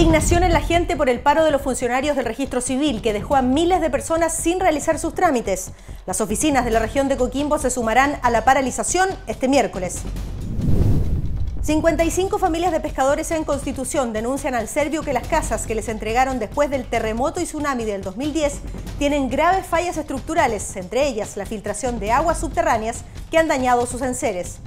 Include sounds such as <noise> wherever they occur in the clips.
Indignación en la gente por el paro de los funcionarios del registro civil que dejó a miles de personas sin realizar sus trámites. Las oficinas de la región de Coquimbo se sumarán a la paralización este miércoles. 55 familias de pescadores en Constitución denuncian al Servio que las casas que les entregaron después del terremoto y tsunami del 2010 tienen graves fallas estructurales, entre ellas la filtración de aguas subterráneas que han dañado sus enseres.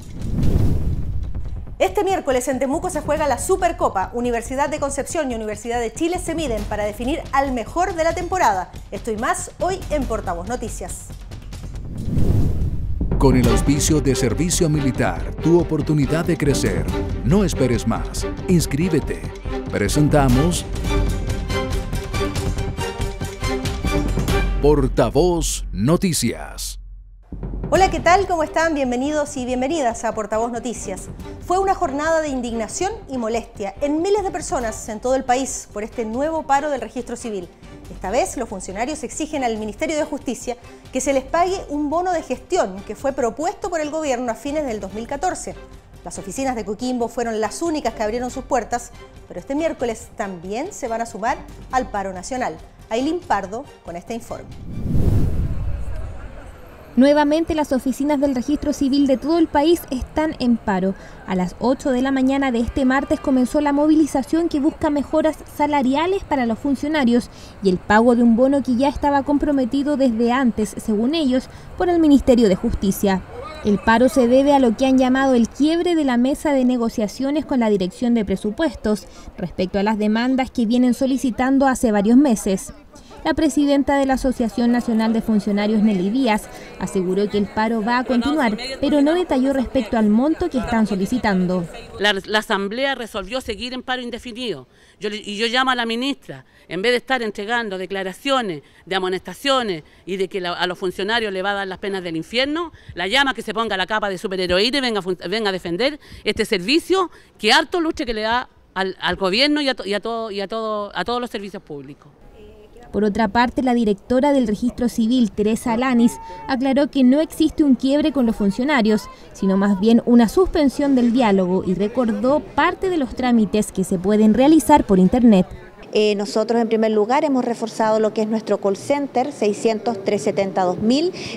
Este miércoles en Temuco se juega la Supercopa. Universidad de Concepción y Universidad de Chile se miden para definir al mejor de la temporada. Esto y más hoy en Portavoz Noticias. Con el auspicio de Servicio Militar, tu oportunidad de crecer. No esperes más. Inscríbete. Presentamos Portavoz Noticias. Hola, ¿qué tal? ¿Cómo están? Bienvenidos y bienvenidas a Portavoz Noticias. Fue una jornada de indignación y molestia en miles de personas en todo el país por este nuevo paro del registro civil. Esta vez los funcionarios exigen al Ministerio de Justicia que se les pague un bono de gestión que fue propuesto por el gobierno a fines del 2014. Las oficinas de Coquimbo fueron las únicas que abrieron sus puertas, pero este miércoles también se van a sumar al paro nacional. Ailín Pardo con este informe. Nuevamente las oficinas del registro civil de todo el país están en paro. A las 8 de la mañana de este martes comenzó la movilización que busca mejoras salariales para los funcionarios y el pago de un bono que ya estaba comprometido desde antes, según ellos, por el Ministerio de Justicia. El paro se debe a lo que han llamado el quiebre de la mesa de negociaciones con la Dirección de Presupuestos respecto a las demandas que vienen solicitando hace varios meses. La presidenta de la Asociación Nacional de Funcionarios, Nelly Díaz, aseguró que el paro va a continuar, pero no detalló respecto al monto que están solicitando. La, Asamblea resolvió seguir en paro indefinido. y yo llamo a la ministra, en vez de estar entregando declaraciones de amonestaciones y de que a los funcionarios le va a dar las penas del infierno, la llama que se ponga la capa de superheroína y venga, venga a defender este servicio que harto luche que le da al, gobierno y, a, y, a todo, y a, todo, a todos los servicios públicos. Por otra parte, la directora del registro civil, Teresa Alanis, aclaró que no existe un quiebre con los funcionarios, sino más bien una suspensión del diálogo y recordó parte de los trámites que se pueden realizar por Internet. Eh, nosotros en primer lugar hemos reforzado lo que es nuestro call center 600 370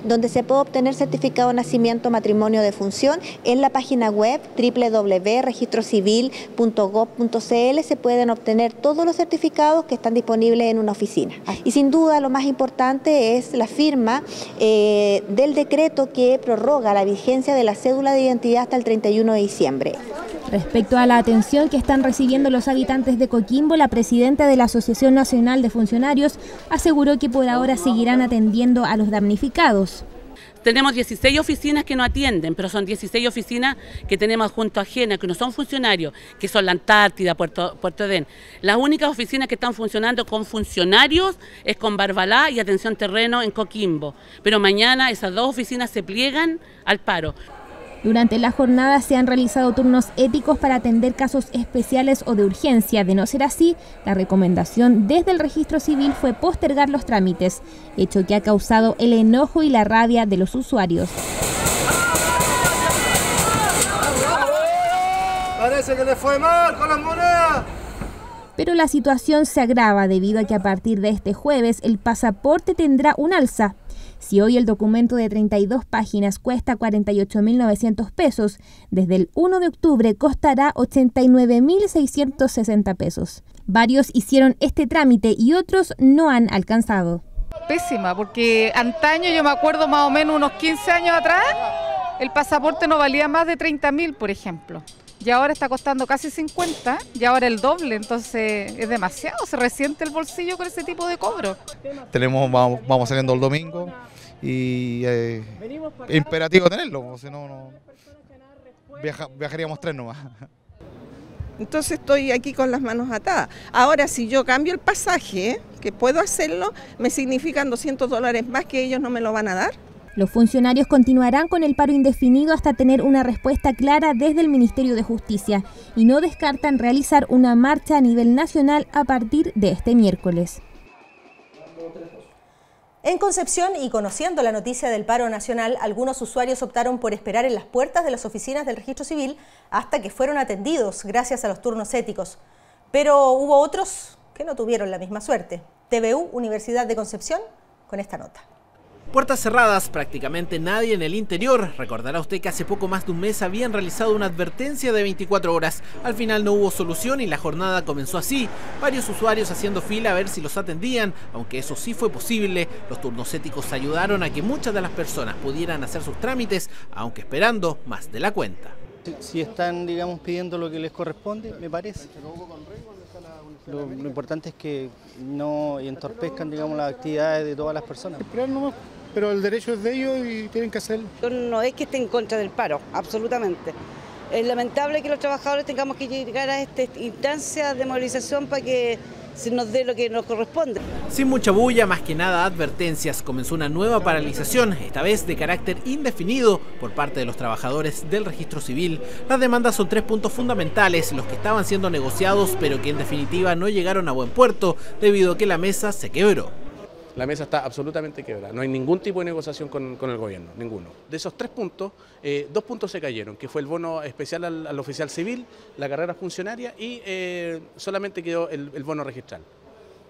donde se puede obtener certificado de nacimiento, matrimonio de función en la página web www.registrocivil.gov.cl se pueden obtener todos los certificados que están disponibles en una oficina. Y sin duda lo más importante es la firma eh, del decreto que prorroga la vigencia de la cédula de identidad hasta el 31 de diciembre. Respecto a la atención que están recibiendo los habitantes de Coquimbo, la presidenta de la Asociación Nacional de Funcionarios aseguró que por ahora seguirán atendiendo a los damnificados. Tenemos 16 oficinas que no atienden, pero son 16 oficinas que tenemos junto a Jena, que no son funcionarios, que son la Antártida, Puerto, Puerto Edén. Las únicas oficinas que están funcionando con funcionarios es con Barbalá y Atención Terreno en Coquimbo. Pero mañana esas dos oficinas se pliegan al paro. Durante la jornada se han realizado turnos éticos para atender casos especiales o de urgencia. De no ser así, la recomendación desde el registro civil fue postergar los trámites, hecho que ha causado el enojo y la rabia de los usuarios. Parece que le fue mal con las monedas. Pero la situación se agrava debido a que a partir de este jueves el pasaporte tendrá un alza si hoy el documento de 32 páginas cuesta 48.900 pesos, desde el 1 de octubre costará 89.660 pesos. Varios hicieron este trámite y otros no han alcanzado. Pésima, porque antaño yo me acuerdo más o menos unos 15 años atrás, el pasaporte no valía más de 30.000, por ejemplo y ahora está costando casi 50 y ahora el doble, entonces es demasiado, se resiente el bolsillo con ese tipo de cobro. Tenemos, vamos, saliendo el domingo y eh, es imperativo tenerlo, si no, no viajaríamos tres nomás. Entonces estoy aquí con las manos atadas. Ahora, si yo cambio el pasaje, que puedo hacerlo, me significan 200 dólares más que ellos no me lo van a dar. Los funcionarios continuarán con el paro indefinido hasta tener una respuesta clara desde el Ministerio de Justicia y no descartan realizar una marcha a nivel nacional a partir de este miércoles. En Concepción y conociendo la noticia del paro nacional, algunos usuarios optaron por esperar en las puertas de las oficinas del registro civil hasta que fueron atendidos gracias a los turnos éticos. Pero hubo otros que no tuvieron la misma suerte. TVU, Universidad de Concepción, con esta nota. Puertas cerradas, prácticamente nadie en el interior. Recordará usted que hace poco más de un mes habían realizado una advertencia de 24 horas. Al final no hubo solución y la jornada comenzó así. Varios usuarios haciendo fila a ver si los atendían, aunque eso sí fue posible. Los turnos éticos ayudaron a que muchas de las personas pudieran hacer sus trámites, aunque esperando más de la cuenta. Si están, digamos, pidiendo lo que les corresponde, me parece. Lo, importante es que no entorpezcan, digamos, las actividades de todas las personas. pero el derecho es de ellos y tienen que hacerlo. No es que esté en contra del paro, absolutamente. Es lamentable que los trabajadores tengamos que llegar a esta instancia de movilización para que se nos dé lo que nos corresponde. Sin mucha bulla, más que nada advertencias, comenzó una nueva paralización, esta vez de carácter indefinido por parte de los trabajadores del registro civil. Las demandas son tres puntos fundamentales, los que estaban siendo negociados pero que en definitiva no llegaron a buen puerto debido a que la mesa se quebró la mesa está absolutamente quebrada. No hay ningún tipo de negociación con, el gobierno, ninguno. De esos tres puntos, eh, dos puntos se cayeron, que fue el bono especial al, oficial civil, la carrera funcionaria y eh, solamente quedó el bono registral.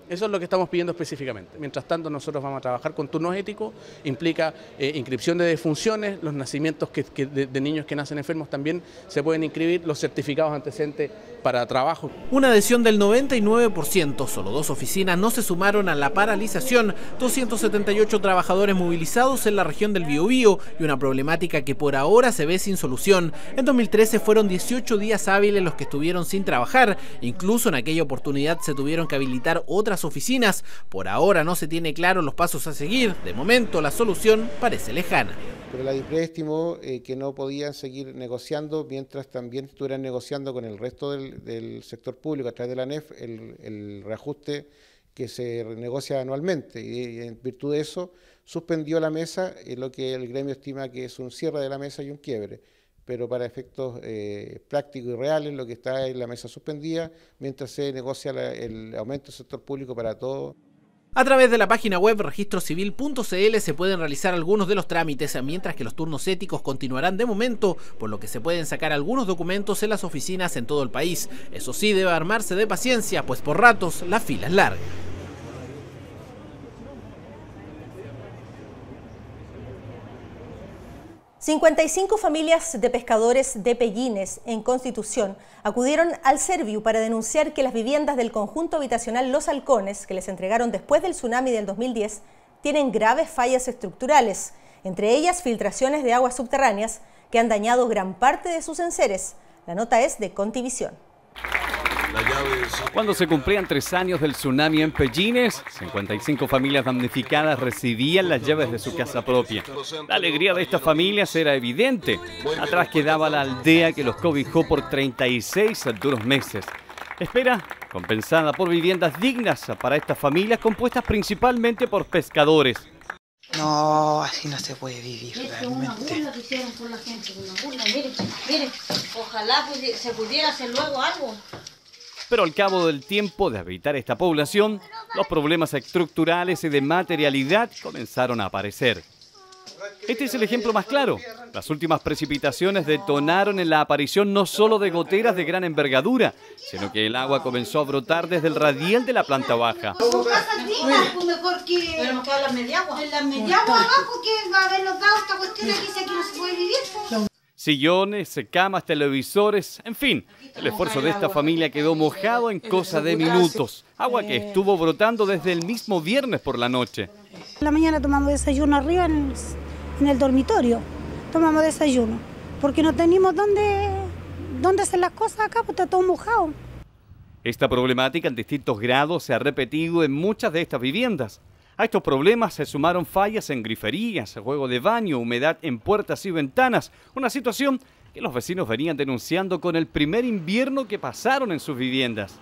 Eso es lo que estamos pidiendo específicamente. Mientras tanto, nosotros vamos a trabajar con turnos éticos, implica eh, inscripción de defunciones, los nacimientos de, niños que nacen enfermos también se pueden inscribir, los certificados antecedentes para trabajo. Una adhesión del 99%, solo dos oficinas no se sumaron a la paralización, 278 trabajadores movilizados en la región del Biobío y una problemática que por ahora se ve sin solución. En 2013 fueron 18 días hábiles los que estuvieron sin trabajar, incluso en aquella oportunidad se tuvieron que habilitar otras oficinas. Por ahora no se tiene claro los pasos a seguir. De momento la solución parece lejana. Pero la DIPRE estimó eh, que no podían seguir negociando mientras también estuvieran negociando con el resto del, sector público a través de la NEF el, reajuste que se negocia anualmente y, en virtud de eso suspendió la mesa en lo que el gremio estima que es un cierre de la mesa y un quiebre pero para efectos eh, prácticos y reales lo que está en la mesa suspendida mientras se negocia el aumento del sector público para todo. A través de la página web registrocivil.cl se pueden realizar algunos de los trámites, mientras que los turnos éticos continuarán de momento, por lo que se pueden sacar algunos documentos en las oficinas en todo el país. Eso sí, debe armarse de paciencia, pues por ratos la fila es larga. 55 familias de pescadores de Pellines en Constitución acudieron al Serviu para denunciar que las viviendas del conjunto habitacional Los Halcones, que les entregaron después del tsunami del 2010, tienen graves fallas estructurales, entre ellas filtraciones de aguas subterráneas que han dañado gran parte de sus enseres. La nota es de Contivisión. Cuando se cumplían tres años del tsunami en Pellines, 55 familias damnificadas recibían las llaves de su casa propia. La alegría de estas familias era evidente. Atrás quedaba la aldea que los cobijó por 36 duros meses. Espera compensada por viviendas dignas para estas familias compuestas principalmente por pescadores. No, así no se puede vivir realmente. ojalá se pudiera hacer luego algo. Pero al cabo del tiempo de habitar esta población, los problemas estructurales y de materialidad comenzaron a aparecer. Este es el ejemplo más claro. Las últimas precipitaciones detonaron en la aparición no solo de goteras de gran envergadura, sino que el agua comenzó a brotar desde el radial de la planta baja. mejor que en las abajo que va a haber los dados, esta cuestión aquí, aquí no se puede vivir sillones, camas, televisores, en fin, el esfuerzo de esta familia quedó mojado en cosa de minutos. Agua que estuvo brotando desde el mismo viernes por la noche. La mañana tomamos desayuno arriba en, el dormitorio, tomamos desayuno, porque no teníamos dónde, dónde hacer las cosas acá, porque está todo mojado. Esta problemática en distintos grados se ha repetido en muchas de estas viviendas. A estos problemas se sumaron fallas en griferías, juego de baño, humedad en puertas y ventanas, una situación que los vecinos venían denunciando con el primer invierno que pasaron en sus viviendas.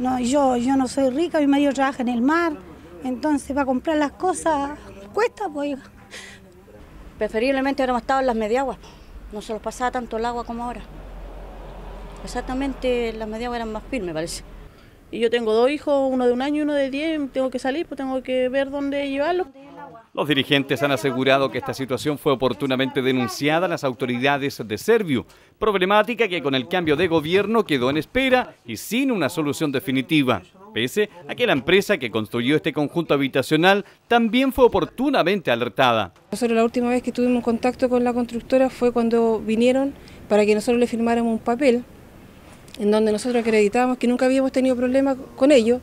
No, yo, yo no soy rica, mi marido trabaja en el mar, entonces para comprar las cosas cuesta, pues. Preferiblemente hubiéramos estado en las mediaguas, no se los pasaba tanto el agua como ahora. Exactamente, las mediaguas eran más firmes, parece. Y yo tengo dos hijos, uno de un año y uno de diez, tengo que salir, pues tengo que ver dónde llevarlos. Los dirigentes han asegurado que esta situación fue oportunamente denunciada a las autoridades de Servio, problemática que con el cambio de gobierno quedó en espera y sin una solución definitiva, pese a que la empresa que construyó este conjunto habitacional también fue oportunamente alertada. Nosotros la última vez que tuvimos contacto con la constructora fue cuando vinieron para que nosotros le firmáramos un papel en donde nosotros acreditábamos que nunca habíamos tenido problemas con ellos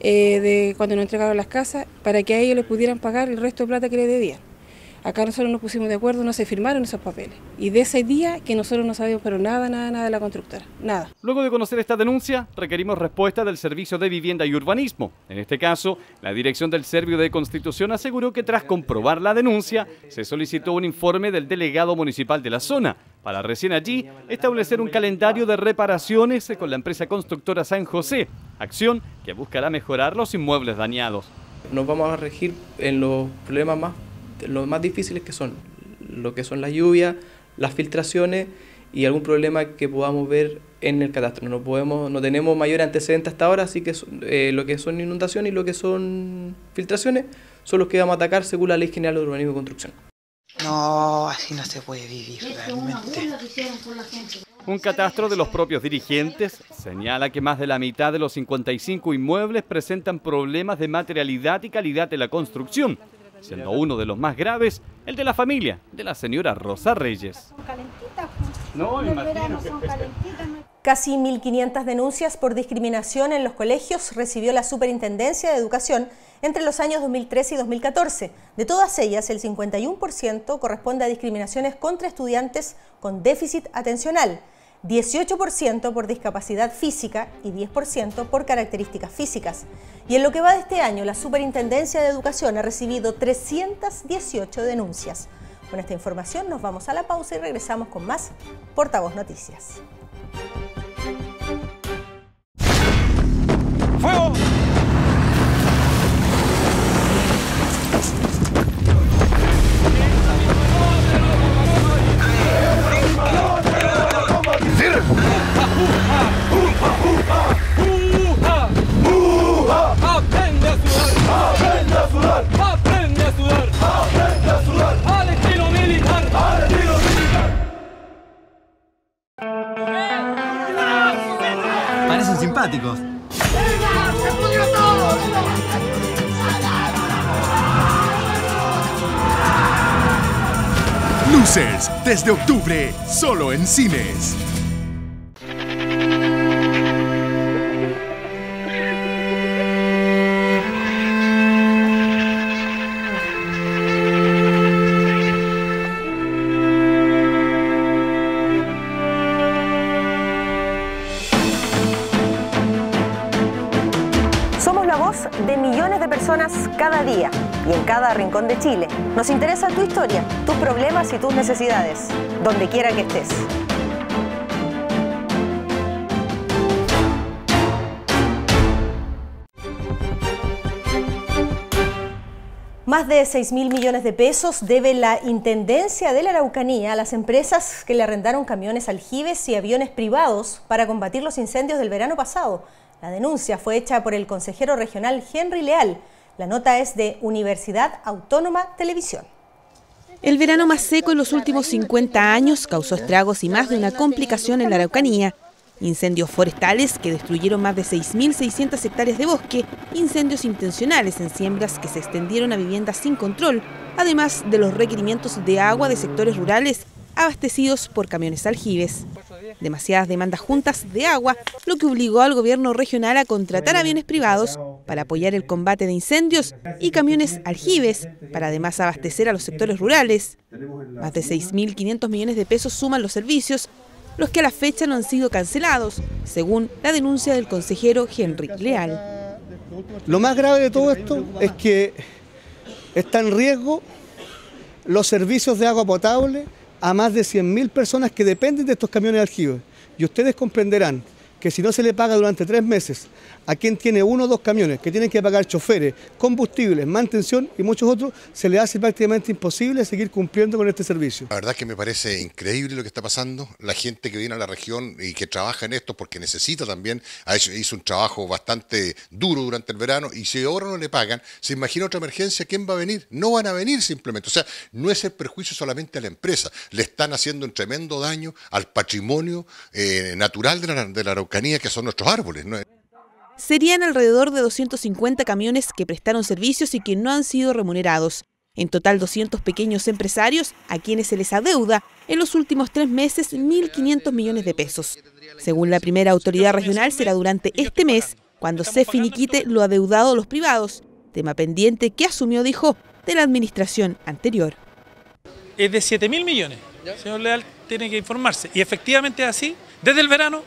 eh, de cuando nos entregaron las casas para que a ellos les pudieran pagar el resto de plata que les debían. Acá nosotros nos pusimos de acuerdo, no se firmaron esos papeles. Y de ese día que nosotros no sabíamos pero nada, nada, nada de la constructora, nada. Luego de conocer esta denuncia, requerimos respuesta del Servicio de Vivienda y Urbanismo. En este caso, la dirección del Servicio de Constitución aseguró que tras comprobar la denuncia, se solicitó un informe del delegado municipal de la zona, para recién allí establecer un calendario de reparaciones con la empresa constructora San José, acción que buscará mejorar los inmuebles dañados. Nos vamos a regir en los problemas más los más difíciles que son lo que son las lluvias, las filtraciones y algún problema que podamos ver en el catastro. No podemos, no tenemos mayor antecedente hasta ahora, así que eh, lo que son inundaciones y lo que son filtraciones son los que vamos a atacar según la Ley General de Urbanismo y Construcción. No, así no se puede vivir realmente. Un catastro de los propios dirigentes señala que más de la mitad de los 55 inmuebles presentan problemas de materialidad y calidad de la construcción, siendo uno de los más graves el de la familia de la señora Rosa Reyes. No, <laughs> Casi 1.500 denuncias por discriminación en los colegios recibió la Superintendencia de Educación entre los años 2013 y 2014. De todas ellas, el 51% corresponde a discriminaciones contra estudiantes con déficit atencional, 18% por discapacidad física y 10% por características físicas. Y en lo que va de este año, la Superintendencia de Educación ha recibido 318 denuncias. Con esta información nos vamos a la pausa y regresamos con más Portavoz Noticias. ¡Fuego! Luces, desde octubre, solo en cines. Y en cada rincón de Chile. Nos interesa tu historia, tus problemas y tus necesidades, donde quiera que estés. Más de 6 mil millones de pesos debe la Intendencia de la Araucanía a las empresas que le arrendaron camiones aljibes y aviones privados para combatir los incendios del verano pasado. La denuncia fue hecha por el consejero regional Henry Leal. La nota es de Universidad Autónoma Televisión. El verano más seco en los últimos 50 años causó estragos y más de una complicación en la Araucanía. Incendios forestales que destruyeron más de 6.600 hectáreas de bosque, incendios intencionales en siembras que se extendieron a viviendas sin control, además de los requerimientos de agua de sectores rurales abastecidos por camiones aljibes. Demasiadas demandas juntas de agua, lo que obligó al gobierno regional a contratar aviones privados para apoyar el combate de incendios y camiones aljibes para además abastecer a los sectores rurales. Más de 6.500 millones de pesos suman los servicios, los que a la fecha no han sido cancelados, según la denuncia del consejero Henry Leal. Lo más grave de todo esto es que está en riesgo los servicios de agua potable a más de 100.000 personas que dependen de estos camiones aljibes. Y ustedes comprenderán que si no se le paga durante tres meses a quien tiene uno o dos camiones, que tienen que pagar choferes, combustibles, mantención y muchos otros, se le hace prácticamente imposible seguir cumpliendo con este servicio. La verdad es que me parece increíble lo que está pasando. La gente que viene a la región y que trabaja en esto porque necesita también, hizo un trabajo bastante duro durante el verano y si ahora no le pagan, se imagina otra emergencia, ¿quién va a venir? No van a venir simplemente. O sea, no es el perjuicio solamente a la empresa, le están haciendo un tremendo daño al patrimonio eh, natural de la, de la Araucanía que son nuestros árboles. ¿no? Serían alrededor de 250 camiones que prestaron servicios y que no han sido remunerados. En total 200 pequeños empresarios a quienes se les adeuda en los últimos tres meses 1.500 millones de pesos. Según la primera autoridad regional será durante este mes cuando se finiquite lo adeudado a los privados, tema pendiente que asumió, dijo, de la administración anterior. Es de 7 mil millones. Señor Leal tiene que informarse. Y efectivamente es así. Desde el verano,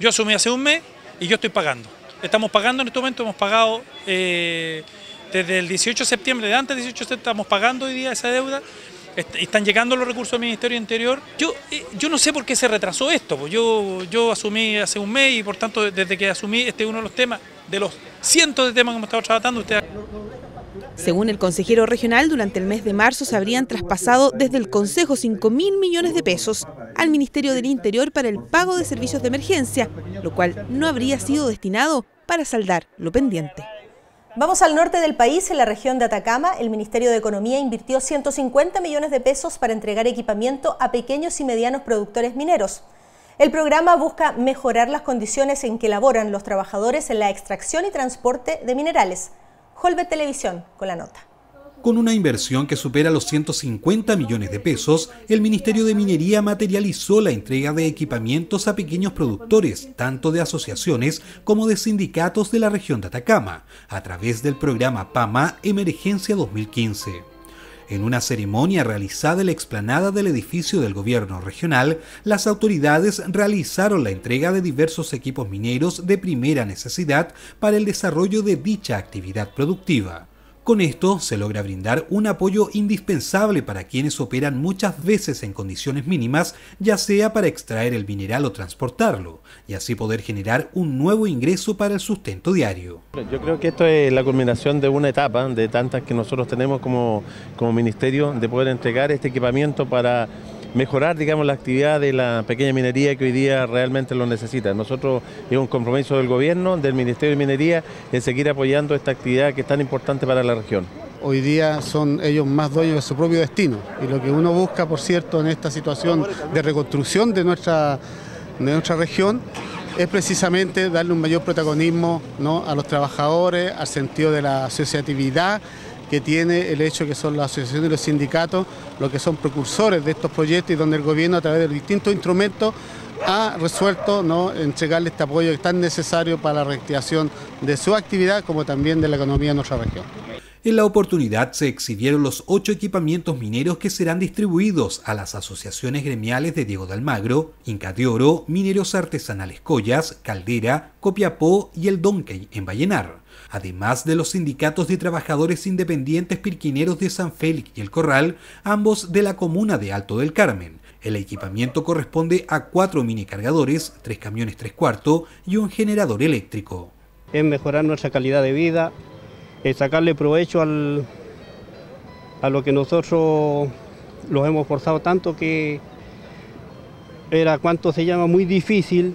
yo asumí hace un mes y yo estoy pagando. Estamos pagando en este momento, hemos pagado eh, desde el 18 de septiembre, de antes del 18 de septiembre, estamos pagando hoy día esa deuda. Están llegando los recursos del Ministerio Interior. Yo, eh, yo no sé por qué se retrasó esto. Pues yo, yo asumí hace un mes y por tanto desde que asumí este es uno de los temas, de los cientos de temas que hemos estado tratando. Usted... Según el consejero regional, durante el mes de marzo se habrían traspasado desde el Consejo 5 mil millones de pesos al Ministerio del Interior para el pago de servicios de emergencia, lo cual no habría sido destinado para saldar lo pendiente. Vamos al norte del país, en la región de Atacama, el Ministerio de Economía invirtió 150 millones de pesos para entregar equipamiento a pequeños y medianos productores mineros. El programa busca mejorar las condiciones en que laboran los trabajadores en la extracción y transporte de minerales. Holbet Televisión con la nota. Con una inversión que supera los 150 millones de pesos, el Ministerio de Minería materializó la entrega de equipamientos a pequeños productores, tanto de asociaciones como de sindicatos de la región de Atacama, a través del programa PAMA Emergencia 2015. En una ceremonia realizada en la explanada del edificio del gobierno regional, las autoridades realizaron la entrega de diversos equipos mineros de primera necesidad para el desarrollo de dicha actividad productiva. Con esto se logra brindar un apoyo indispensable para quienes operan muchas veces en condiciones mínimas, ya sea para extraer el mineral o transportarlo, y así poder generar un nuevo ingreso para el sustento diario. Yo creo que esto es la culminación de una etapa, de tantas que nosotros tenemos como, como ministerio, de poder entregar este equipamiento para mejorar, digamos, la actividad de la pequeña minería que hoy día realmente lo necesita. Nosotros es un compromiso del gobierno, del Ministerio de Minería, en seguir apoyando esta actividad que es tan importante para la región. Hoy día son ellos más dueños de su propio destino y lo que uno busca, por cierto, en esta situación de reconstrucción de nuestra, de nuestra región es precisamente darle un mayor protagonismo ¿no? a los trabajadores, al sentido de la asociatividad que tiene el hecho que son las asociaciones y los sindicatos los que son precursores de estos proyectos y donde el gobierno a través de distintos instrumentos ha resuelto ¿no? entregarle este apoyo tan necesario para la reactivación de su actividad como también de la economía de nuestra región. En la oportunidad se exhibieron los ocho equipamientos mineros que serán distribuidos a las asociaciones gremiales de Diego de Almagro, Inca de Oro, Mineros Artesanales Collas, Caldera, Copiapó y el Donkey en Vallenar, además de los sindicatos de trabajadores independientes pirquineros de San Félix y El Corral, ambos de la comuna de Alto del Carmen. El equipamiento corresponde a cuatro mini cargadores, tres camiones tres cuartos y un generador eléctrico. Es mejorar nuestra calidad de vida, es sacarle provecho al, a lo que nosotros los hemos forzado tanto que era cuanto se llama muy difícil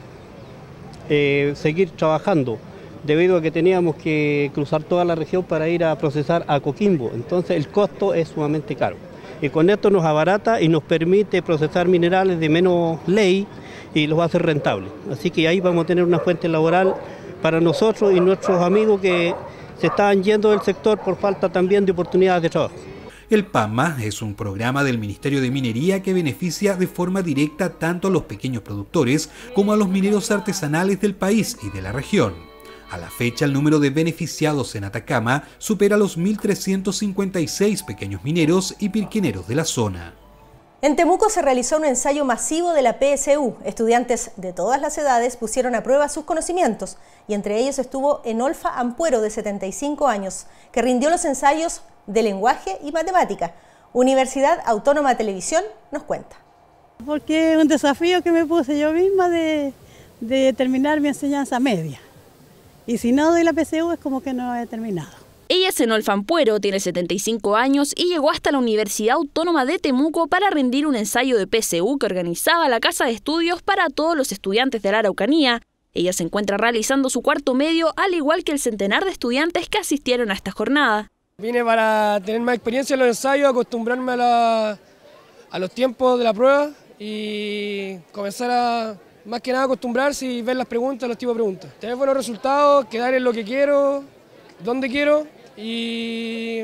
eh, seguir trabajando debido a que teníamos que cruzar toda la región para ir a procesar a Coquimbo. Entonces el costo es sumamente caro. Y con esto nos abarata y nos permite procesar minerales de menos ley y los hacer rentables. Así que ahí vamos a tener una fuente laboral para nosotros y nuestros amigos que se estaban yendo del sector por falta también de oportunidades de trabajo. El PAMA es un programa del Ministerio de Minería que beneficia de forma directa tanto a los pequeños productores como a los mineros artesanales del país y de la región. A la fecha, el número de beneficiados en Atacama supera los 1.356 pequeños mineros y pirquineros de la zona. En Temuco se realizó un ensayo masivo de la PSU. Estudiantes de todas las edades pusieron a prueba sus conocimientos y entre ellos estuvo Enolfa Ampuero, de 75 años, que rindió los ensayos de lenguaje y matemática. Universidad Autónoma de Televisión nos cuenta. Porque es un desafío que me puse yo misma de, de terminar mi enseñanza media. Y si no doy la PSU es como que no he terminado. Ella es Enol Fampuero, tiene 75 años y llegó hasta la Universidad Autónoma de Temuco para rendir un ensayo de PSU que organizaba la Casa de Estudios para todos los estudiantes de la Araucanía. Ella se encuentra realizando su cuarto medio, al igual que el centenar de estudiantes que asistieron a esta jornada. Vine para tener más experiencia en los ensayos, acostumbrarme a, a los tiempos de la prueba y comenzar a, más que nada, acostumbrarse y ver las preguntas, los tipos de preguntas. Tener buenos resultados, quedar en lo que quiero, donde quiero y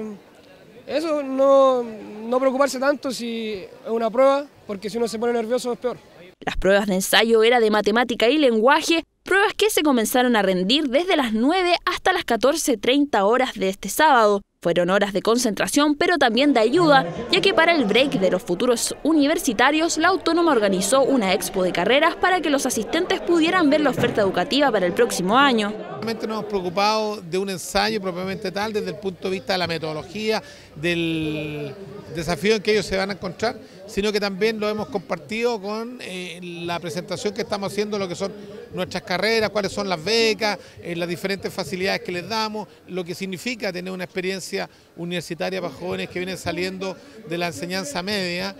eso, no, no preocuparse tanto si es una prueba, porque si uno se pone nervioso es peor. Las pruebas de ensayo era de matemática y lenguaje, pruebas que se comenzaron a rendir desde las 9 hasta las 14.30 horas de este sábado. Fueron horas de concentración, pero también de ayuda, ya que para el break de los futuros universitarios, la Autónoma organizó una expo de carreras para que los asistentes pudieran ver la oferta educativa para el próximo año. Realmente nos hemos preocupado de un ensayo propiamente tal desde el punto de vista de la metodología, del desafío en que ellos se van a encontrar, sino que también lo hemos compartido con eh, la presentación que estamos haciendo, lo que son nuestras carreras, cuáles son las becas, eh, las diferentes facilidades que les damos, lo que significa tener una experiencia universitaria para jóvenes que vienen saliendo de la enseñanza media.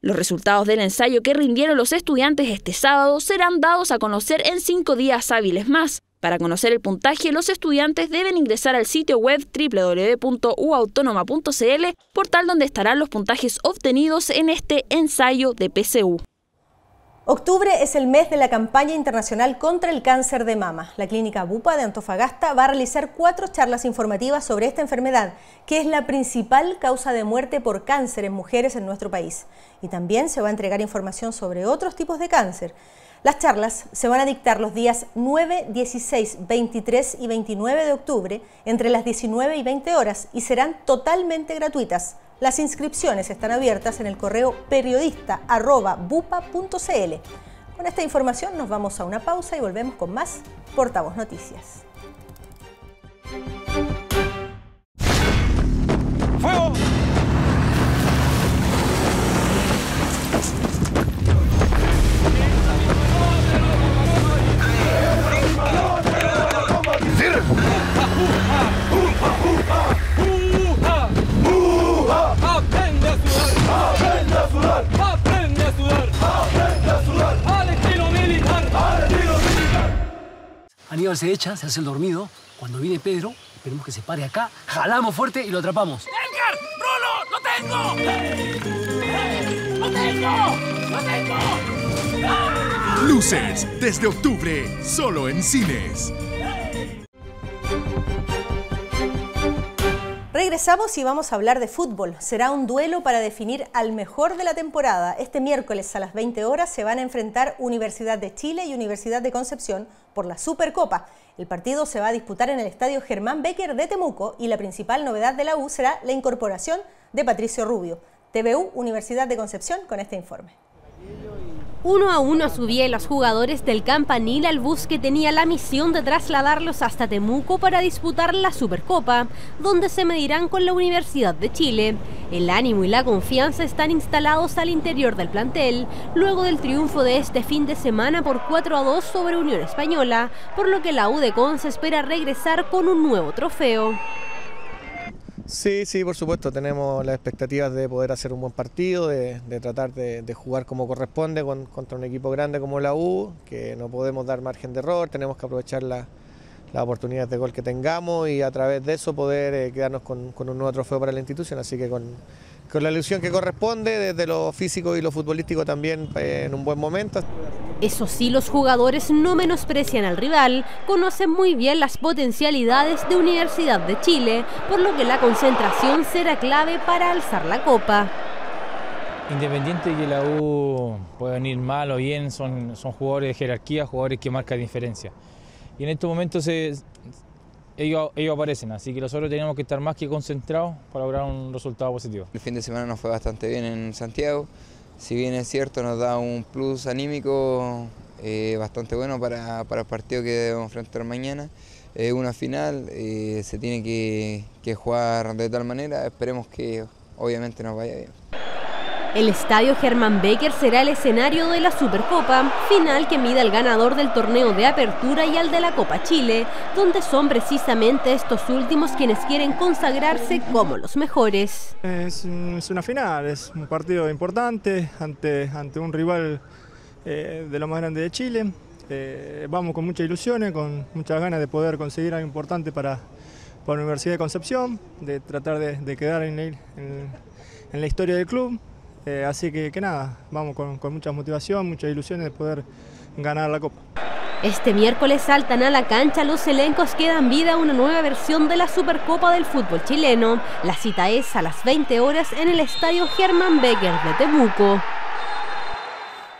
Los resultados del ensayo que rindieron los estudiantes este sábado serán dados a conocer en cinco días hábiles más. Para conocer el puntaje, los estudiantes deben ingresar al sitio web www.uautonoma.cl, portal donde estarán los puntajes obtenidos en este ensayo de PCU. Octubre es el mes de la campaña internacional contra el cáncer de mama. La clínica Bupa de Antofagasta va a realizar cuatro charlas informativas sobre esta enfermedad, que es la principal causa de muerte por cáncer en mujeres en nuestro país. Y también se va a entregar información sobre otros tipos de cáncer. Las charlas se van a dictar los días 9, 16, 23 y 29 de octubre entre las 19 y 20 horas y serán totalmente gratuitas. Las inscripciones están abiertas en el correo periodista.bupa.cl. Con esta información nos vamos a una pausa y volvemos con más Portavoz Noticias. Aníbal se echa, se hace el dormido. Cuando viene Pedro, esperemos que se pare acá, jalamos fuerte y lo atrapamos. ¡Edgar! ¡Rolo! ¡Lo tengo! ¡Lo tengo! ¡Lo tengo! ¡Ah! Luces, desde octubre, solo en cines. Regresamos y vamos a hablar de fútbol. Será un duelo para definir al mejor de la temporada. Este miércoles a las 20 horas se van a enfrentar Universidad de Chile y Universidad de Concepción por la Supercopa. El partido se va a disputar en el Estadio Germán Becker de Temuco y la principal novedad de la U será la incorporación de Patricio Rubio. TVU Universidad de Concepción con este informe. Uno a uno subían los jugadores del Campanil al bus que tenía la misión de trasladarlos hasta Temuco para disputar la Supercopa, donde se medirán con la Universidad de Chile. El ánimo y la confianza están instalados al interior del plantel, luego del triunfo de este fin de semana por 4 a 2 sobre Unión Española, por lo que la UDECON se espera regresar con un nuevo trofeo. Sí, sí, por supuesto, tenemos las expectativas de poder hacer un buen partido, de, de tratar de, de, jugar como corresponde con, contra un equipo grande como la U, que no podemos dar margen de error, tenemos que aprovechar la, las oportunidades de gol que tengamos y a través de eso poder eh, quedarnos con, con, un nuevo trofeo para la institución, así que con, con la ilusión que corresponde, desde lo físico y lo futbolístico también eh, en un buen momento. Eso sí, los jugadores no menosprecian al rival, conocen muy bien las potencialidades de Universidad de Chile, por lo que la concentración será clave para alzar la copa. Independiente de que la U pueda venir mal o bien, son, son jugadores de jerarquía, jugadores que marcan diferencia. Y en estos momentos se, ellos, ellos aparecen, así que nosotros tenemos que estar más que concentrados para lograr un resultado positivo. El fin de semana nos fue bastante bien en Santiago, si bien es cierto nos da un plus anímico eh, bastante bueno para, para, el partido que debemos enfrentar mañana. Es una final, eh, se tiene que, que jugar de tal manera, esperemos que obviamente nos vaya bien. El estadio Germán Becker será el escenario de la Supercopa, final que mide al ganador del torneo de apertura y al de la Copa Chile, donde son precisamente estos últimos quienes quieren consagrarse como los mejores. Es, una final, es un partido importante ante, ante un rival eh, de lo más grande de Chile. Eh, vamos con muchas ilusiones, con muchas ganas de poder conseguir algo importante para, para la Universidad de Concepción, de tratar de, quedar en la historia del club. Eh, así que, que, nada, vamos con, con mucha motivación, muchas ilusiones de poder ganar la Copa. Este miércoles saltan a la cancha los elencos que dan vida a una nueva versión de la Supercopa del fútbol chileno. La cita es a las 20 horas en el Estadio Germán Becker de Temuco.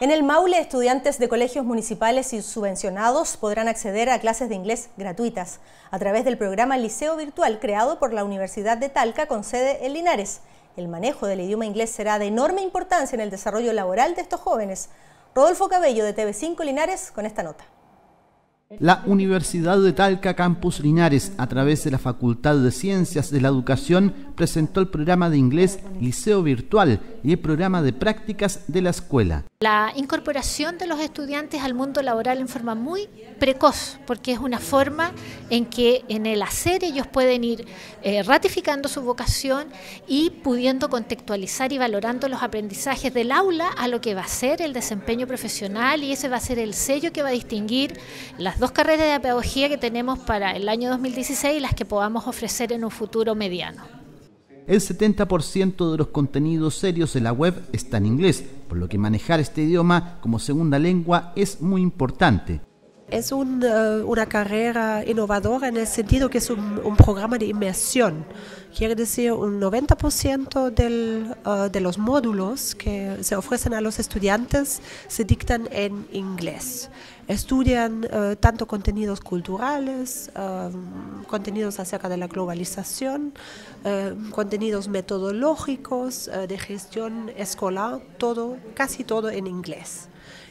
En el Maule, estudiantes de colegios municipales y subvencionados podrán acceder a clases de inglés gratuitas a través del programa Liceo Virtual creado por la Universidad de Talca con sede en Linares. El manejo del idioma inglés será de enorme importancia en el desarrollo laboral de estos jóvenes. Rodolfo Cabello de TV5 Linares con esta nota. La Universidad de Talca Campus Linares, a través de la Facultad de Ciencias de la Educación, presentó el programa de inglés Liceo Virtual y el programa de prácticas de la escuela. La incorporación de los estudiantes al mundo laboral en forma muy precoz, porque es una forma en que en el hacer ellos pueden ir eh, ratificando su vocación y pudiendo contextualizar y valorando los aprendizajes del aula a lo que va a ser el desempeño profesional y ese va a ser el sello que va a distinguir las dos carreras de pedagogía que tenemos para el año 2016 y las que podamos ofrecer en un futuro mediano. El 70% de los contenidos serios de la web está en inglés, por lo que manejar este idioma como segunda lengua es muy importante. Es una carrera innovadora en el sentido que es un, programa de inmersión. Quiere decir, un 90% del, uh, de los módulos que se ofrecen a los estudiantes se dictan en inglés. Estudian uh, tanto contenidos culturales, um, contenidos acerca de la globalización, uh, contenidos metodológicos de gestión escolar, todo, casi todo en inglés.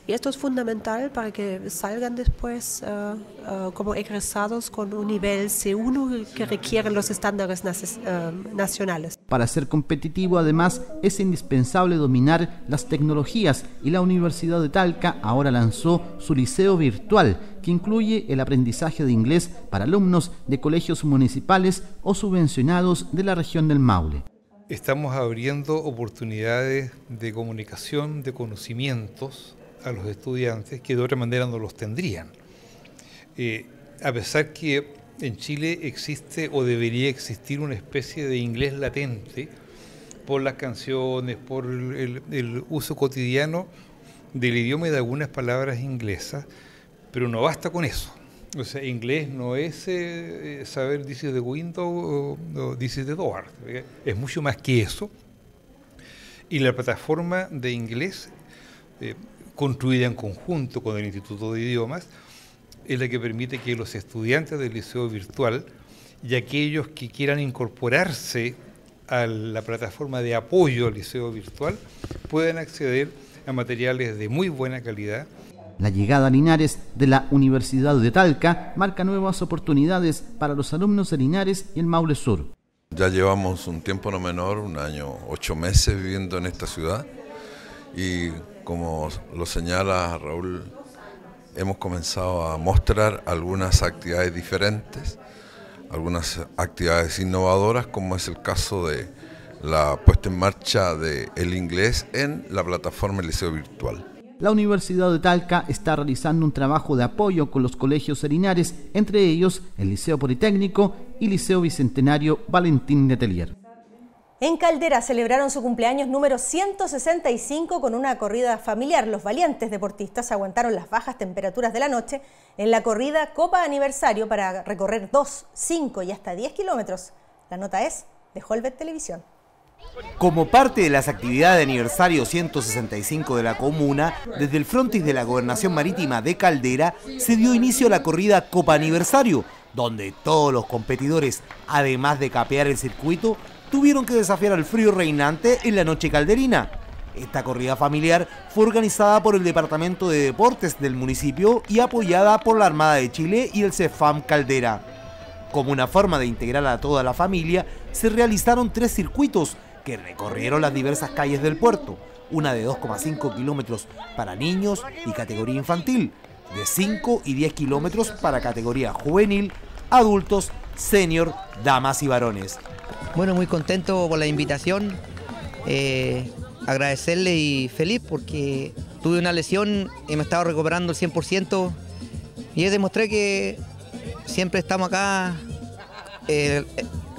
Y esto es fundamental para que salgan después uh, uh, como egresados con un nivel C1 que requieren los estándares uh, nacionales. Para ser competitivo, además, es indispensable dominar las tecnologías y la Universidad de Talca ahora lanzó su liceo virtual que incluye el aprendizaje de inglés para alumnos de colegios municipales o subvencionados de la región del Maule estamos abriendo oportunidades de comunicación, de conocimientos a los estudiantes que de otra manera no los tendrían. Eh, a pesar que en Chile existe o debería existir una especie de inglés latente por las canciones, por el, uso cotidiano del idioma y de algunas palabras inglesas, pero no basta con eso. O sea, inglés no es eh, saber this is the window o, this is the door. Es mucho más que eso. Y la plataforma de inglés eh, construida en conjunto con el Instituto de Idiomas, es la que permite que los estudiantes del liceo virtual y aquellos que quieran incorporarse a la plataforma de apoyo al liceo virtual puedan acceder a materiales de muy buena calidad. La llegada a Linares de la Universidad de Talca marca nuevas oportunidades para los alumnos de Linares y el Maule Sur. Ya llevamos un tiempo no menor, un año, ocho meses viviendo en esta ciudad y como lo señala Raúl, hemos comenzado a mostrar algunas actividades diferentes, algunas actividades innovadoras, como es el caso de la puesta en marcha del el inglés en la plataforma Liceo Virtual. La Universidad de Talca está realizando un trabajo de apoyo con los colegios serinares, entre ellos el Liceo Politécnico y Liceo Bicentenario Valentín Letelier. En Caldera celebraron su cumpleaños número 165 con una corrida familiar. Los valientes deportistas aguantaron las bajas temperaturas de la noche en la corrida Copa Aniversario para recorrer 2, 5 y hasta 10 kilómetros. La nota es de Holbert Televisión. Como parte de las actividades de aniversario 165 de la comuna, desde el frontis de la Gobernación Marítima de Caldera se dio inicio a la corrida Copa Aniversario, donde todos los competidores, además de capear el circuito, tuvieron que desafiar al frío reinante en la noche calderina. Esta corrida familiar fue organizada por el Departamento de Deportes del municipio y apoyada por la Armada de Chile y el CEFAM Caldera. Como una forma de integrar a toda la familia, se realizaron tres circuitos que recorrieron las diversas calles del puerto, una de 2,5 kilómetros para niños y categoría infantil, de 5 y 10 kilómetros para categoría juvenil, adultos, senior, damas y varones. Bueno, muy contento por la invitación, eh, agradecerle y feliz porque tuve una lesión y me he estado recuperando el 100% y demostré que siempre estamos acá eh,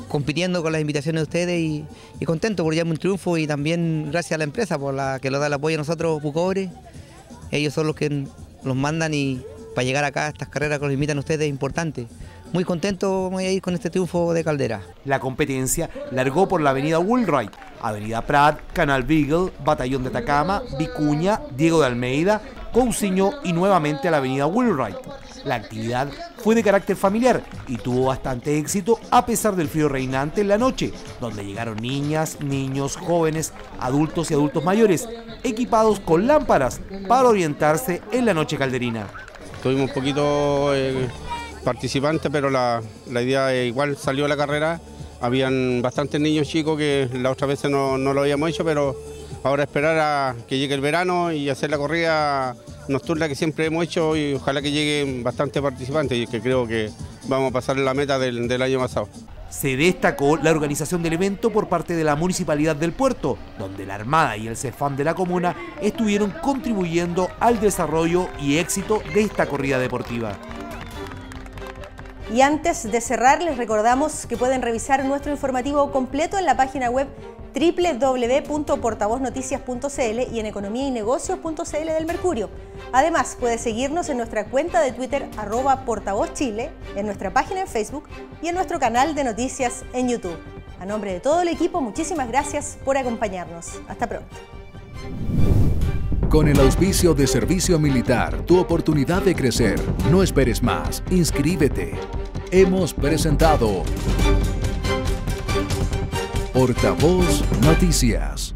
compitiendo con las invitaciones de ustedes y, contento por llevarme un triunfo y también gracias a la empresa por la que nos da el apoyo a nosotros, Bucobre. Ellos son los que nos mandan y para llegar acá a estas carreras que nos invitan ustedes es importante. Muy contento voy a ir con este triunfo de Caldera. La competencia largó por la avenida Woolright, avenida Prat, Canal Beagle, Batallón de Atacama, Vicuña, Diego de Almeida, Cousiño y nuevamente a la avenida Woolright. La actividad fue de carácter familiar y tuvo bastante éxito a pesar del frío reinante en la noche, donde llegaron niñas, niños, jóvenes, adultos y adultos mayores, equipados con lámparas para orientarse en la noche calderina. Tuvimos un poquito eh, participantes, pero la, idea igual salió la carrera. Habían bastantes niños chicos que la otra vez no, no lo habíamos hecho, pero ahora esperar a que llegue el verano y hacer la corrida nocturna que siempre hemos hecho y ojalá que lleguen bastantes participantes y que creo que vamos a pasar la meta del, año pasado. Se destacó la organización del evento por parte de la Municipalidad del Puerto, donde la Armada y el CEFAM de la comuna estuvieron contribuyendo al desarrollo y éxito de esta corrida deportiva. Y antes de cerrar, les recordamos que pueden revisar nuestro informativo completo en la página web www.portavoznoticias.cl y en economía y negocios.cl del Mercurio. Además, puede seguirnos en nuestra cuenta de Twitter arroba portavozchile, en nuestra página en Facebook y en nuestro canal de noticias en YouTube. A nombre de todo el equipo, muchísimas gracias por acompañarnos. Hasta pronto. Con el auspicio de Servicio Militar, tu oportunidad de crecer. No esperes más. Inscríbete. Hemos presentado Portavoz Noticias.